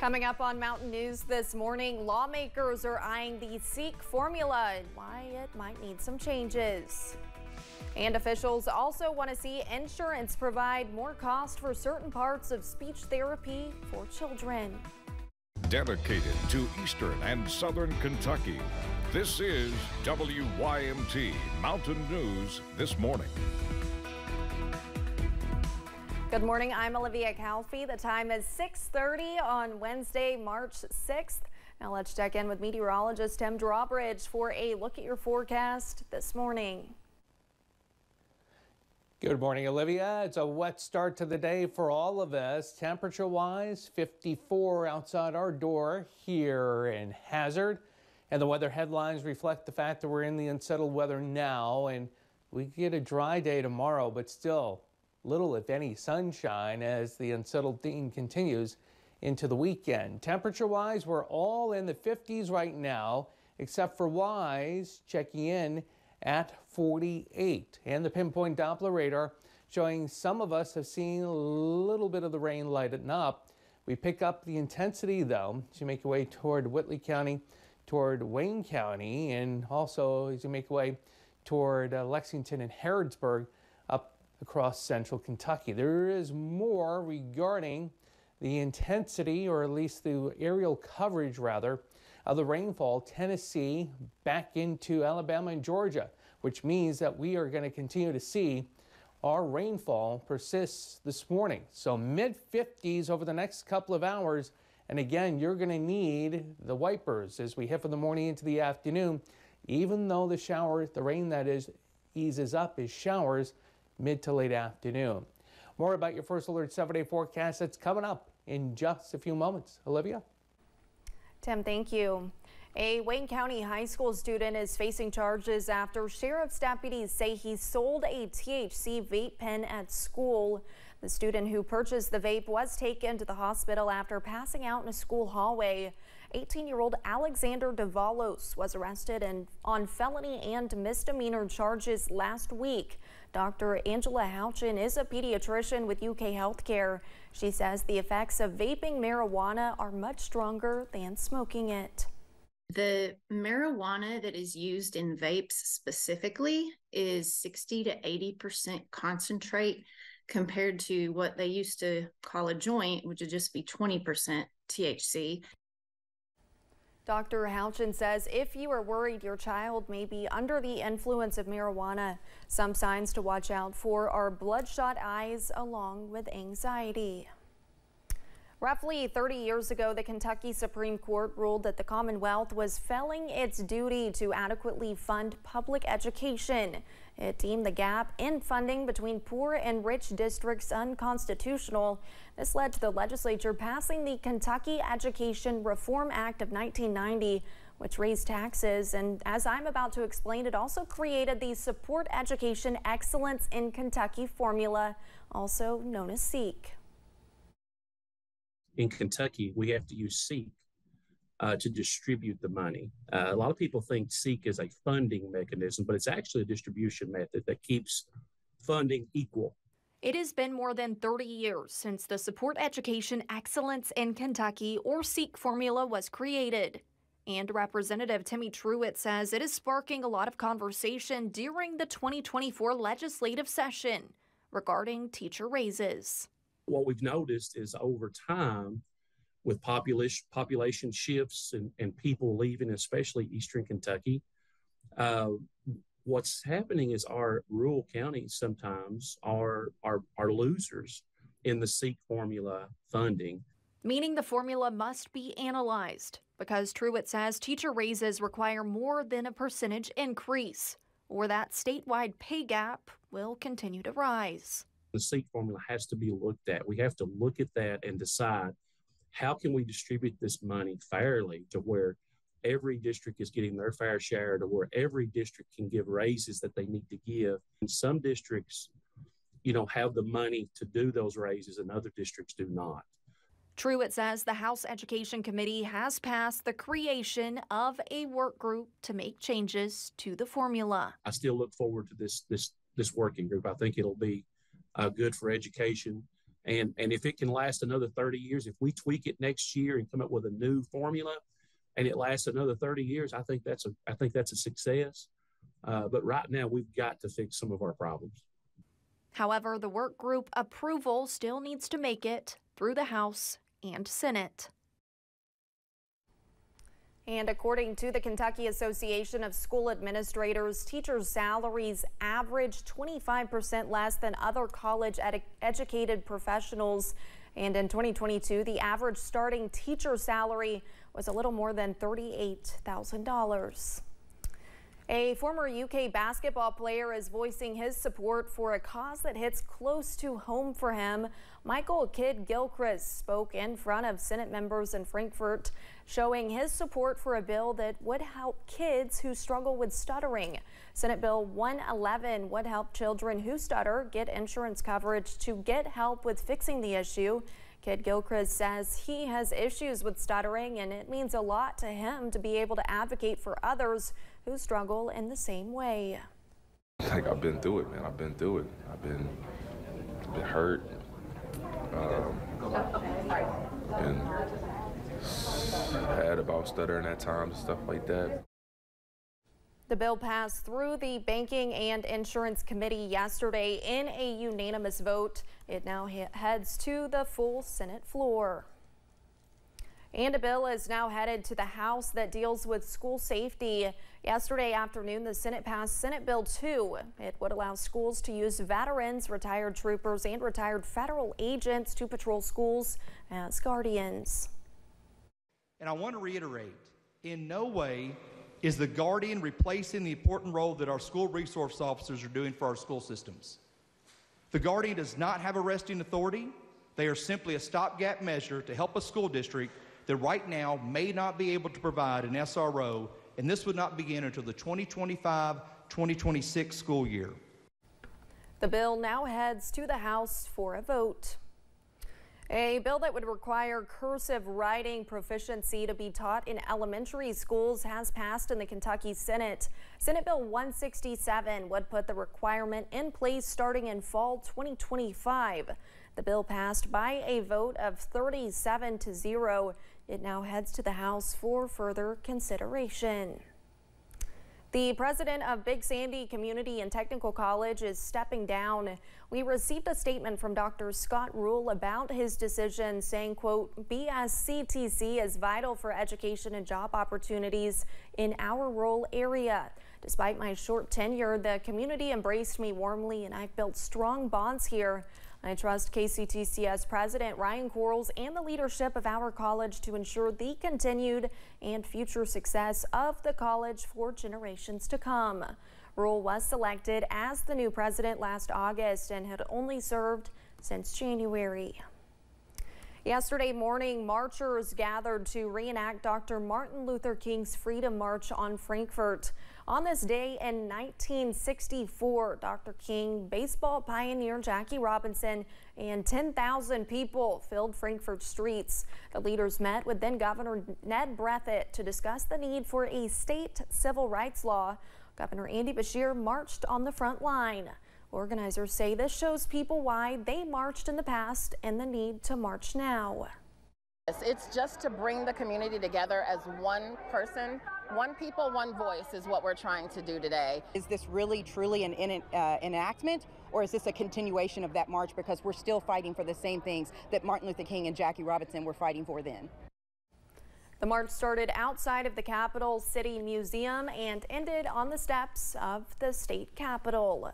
Coming up on Mountain News this morning, lawmakers are eyeing the SEEK formula and why it might need some changes. And officials also want to see insurance provide more cost for certain parts of speech therapy for children. Dedicated to Eastern and Southern Kentucky, this is WYMT Mountain News this morning. Good morning. I'm Olivia Calfee. The time is 6:30 on Wednesday, March 6th. Now let's check in with meteorologist Tim Drawbridge for a look at your forecast this morning. Good morning, Olivia. It's a wet start to the day for all of us. Temperature wise, 54 outside our door here in Hazard. And the weather headlines reflect the fact that we're in the unsettled weather now and we get a dry day tomorrow, but still little, if any, sunshine as the unsettled theme continues into the weekend. Temperature wise, we're all in the 50s right now, except for Wise checking in at 48. And the pinpoint Doppler radar showing some of us have seen a little bit of the rain lighten up. We pick up the intensity though as you make your way toward Whitley County, toward Wayne County, and also as you make your way toward uh, Lexington and Harrodsburg across central Kentucky. There is more regarding the intensity, or at least the aerial coverage rather, of the rainfall Tennessee back into Alabama and Georgia, which means that we are going to continue to see our rainfall persists this morning. So mid 50s over the next couple of hours. And again, you're going to need the wipers as we hit from the morning into the afternoon. Even though the shower, the rain that is, eases up is showers, mid to late afternoon. More about your first alert seven day forecast that's coming up in just a few moments. Olivia? Tim, thank you. A Wayne County high school student is facing charges after sheriff's deputies say he sold a THC vape pen at school. The student who purchased the vape was taken to the hospital after passing out in a school hallway. 18-year-old Alexander Davalos was arrested and on felony and misdemeanor charges last week. Dr. Angela Houchin is a pediatrician with UK Healthcare. She says the effects of vaping marijuana are much stronger than smoking it. The marijuana that is used in vapes specifically is 60 to 80% concentrate compared to what they used to call a joint, which would just be 20% THC. Dr. Houchin says if you are worried your child may be under the influence of marijuana, some signs to watch out for are bloodshot eyes along with anxiety. Roughly 30 years ago, the Kentucky Supreme Court ruled that the Commonwealth was failing its duty to adequately fund public education. It deemed the gap in funding between poor and rich districts unconstitutional. This led to the legislature passing the Kentucky Education Reform Act of 1990, which raised taxes. And as I'm about to explain, it also created the Support Education Excellence in Kentucky formula, also known as SEEK in Kentucky, we have to use SEEK uh, to distribute the money. Uh, a lot of people think SEEK is a funding mechanism, but it's actually a distribution method that keeps funding equal. It has been more than 30 years since the Support Education Excellence in Kentucky, or SEEK formula, was created. And Representative Timmy Truitt says it is sparking a lot of conversation during the 2024 legislative session regarding teacher raises what we've noticed is over time, with population population shifts and, and people leaving, especially Eastern Kentucky, uh, what's happening is our rural counties sometimes are are are losers in the SEEK formula funding. Meaning the formula must be analyzed because Truitt says teacher raises require more than a percentage increase, or that statewide pay gap will continue to rise the SEEK formula has to be looked at. We have to look at that and decide how can we distribute this money fairly to where every district is getting their fair share to where every district can give raises that they need to give. And some districts, you know, have the money to do those raises and other districts do not. Truitt says the House Education Committee has passed the creation of a work group to make changes to the formula. I still look forward to this this this working group. I think it'll be uh, good for education And, and if it can last another 30 years, if we tweak it next year and come up with a new formula and it lasts another 30 years, I think that's a, I think that's a success. Uh, but right now, we've got to fix some of our problems. However, the work group approval still needs to make it through the House and Senate. And according to the Kentucky Association of School Administrators, teachers' salaries average 25% less than other college ed educated professionals. And in 2022, the average starting teacher salary was a little more than $38,000. A former UK basketball player is voicing his support for a cause that hits close to home for him. Michael Kidd Gilchrist spoke in front of Senate members in Frankfort, showing his support for a bill that would help kids who struggle with stuttering. Senate Bill 111 would help children who stutter get insurance coverage to get help with fixing the issue. Kidd Gilchrist says he has issues with stuttering and it means a lot to him to be able to advocate for others who struggle in the same way. Like I've been through it, man. I've been through it. I've been, been hurt. Um, and had about stuttering at times and stuff like that. The bill passed through the Banking and Insurance Committee yesterday in a unanimous vote. It now heads to the full Senate floor. And a bill is now headed to the House that deals with school safety. Yesterday afternoon, the Senate passed Senate Bill 2. It would allow schools to use veterans, retired troopers, and retired federal agents to patrol schools as guardians. And I want to reiterate, in no way is the guardian replacing the important role that our school resource officers are doing for our school systems. The guardian does not have arresting authority. They are simply a stopgap measure to help a school district that right now may not be able to provide an SRO, and this would not begin until the 2025 2026 school year. The bill now heads to the House for a vote. A bill that would require cursive writing proficiency to be taught in elementary schools has passed in the Kentucky Senate. Senate Bill 167 would put the requirement in place starting in fall 2025. The bill passed by a vote of 37 to 0. It now heads to the House for further consideration. The president of Big Sandy Community and Technical College is stepping down. We received a statement from Dr. Scott Rule about his decision saying, quote, BSCTC is vital for education and job opportunities in our rural area. Despite my short tenure, the community embraced me warmly and I've built strong bonds here. I trust KCTCS President Ryan Quarles and the leadership of our college to ensure the continued and future success of the college for generations to come. Rule was selected as the new president last August and had only served since January. Yesterday morning, marchers gathered to reenact Dr. Martin Luther King's Freedom March on Frankfort. On this day in 1964, Dr. King, baseball pioneer Jackie Robinson, and 10,000 people filled Frankfort streets. The leaders met with then Governor Ned Breathitt to discuss the need for a state civil rights law. Governor Andy Beshear marched on the front line. Organizers say this shows people why they marched in the past and the need to march now. It's just to bring the community together as one person, one people, one voice is what we're trying to do today. Is this really truly an in, uh, enactment or is this a continuation of that march because we're still fighting for the same things that Martin Luther King and Jackie Robinson were fighting for then? The march started outside of the Capital City Museum and ended on the steps of the state capitol.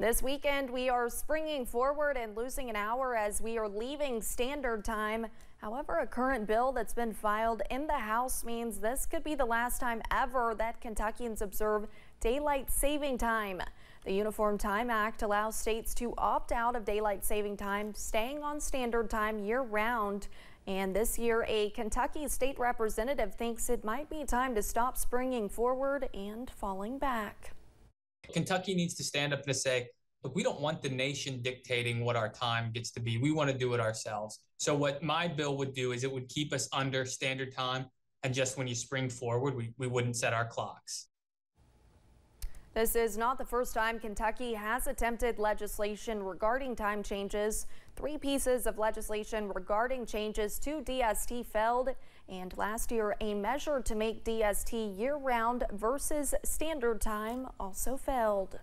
This weekend, we are springing forward and losing an hour as we are leaving standard time. However, a current bill that's been filed in the House means this could be the last time ever that Kentuckians observe daylight saving time. The Uniform Time Act allows states to opt out of daylight saving time, staying on standard time year round. And this year, a Kentucky state representative thinks it might be time to stop springing forward and falling back. Kentucky needs to stand up and say, look, we don't want the nation dictating what our time gets to be. We want to do it ourselves. So what my bill would do is it would keep us under standard time. And just when you spring forward, we, we wouldn't set our clocks. This is not the first time Kentucky has attempted legislation regarding time changes. Three pieces of legislation regarding changes to DST failed, and last year a measure to make DST year-round versus standard time also failed.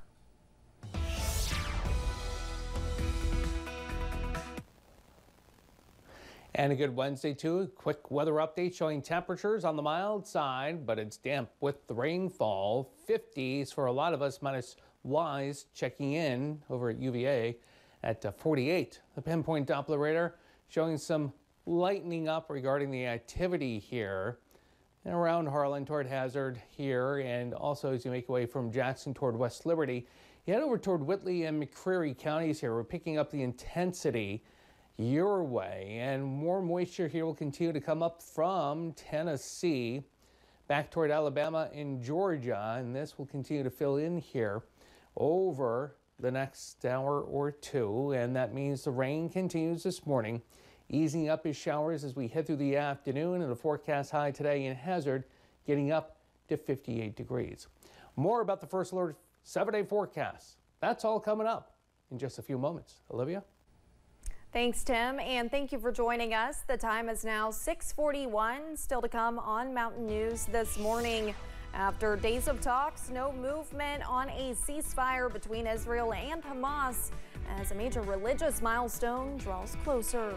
And a good Wednesday, too. Quick weather update showing temperatures on the mild side, but it's damp with the rainfall. 50s for a lot of us, minus Wise checking in over at UVA at uh, 48. The pinpoint Doppler radar showing some lightening up regarding the activity here and around Harlan toward Hazard here, and also as you make your way from Jackson toward West Liberty. You head over toward Whitley and McCreary counties here. We're picking up the intensity your way. And more moisture here will continue to come up from Tennessee back toward Alabama and Georgia. And this will continue to fill in here over the next hour or two. And that means the rain continues this morning, easing up his showers as we head through the afternoon. And the forecast high today in Hazard getting up to 58 degrees. More about the First Alert seven day forecast. That's all coming up in just a few moments. Olivia? Thanks, Tim, and thank you for joining us. The time is now 641. Still to come on Mountain News this morning. After days of talks, no movement on a ceasefire between Israel and Hamas as a major religious milestone draws closer.